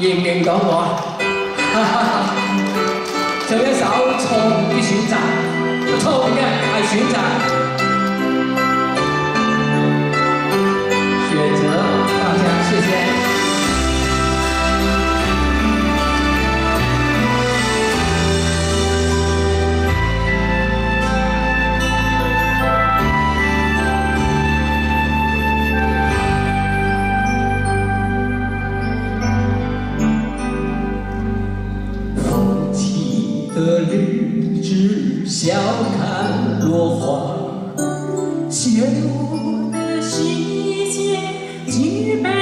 認唔認到我？做一首錯誤嘅選擇，錯誤嘅係選擇。的绿枝笑看落花。谢幕的细节寂杯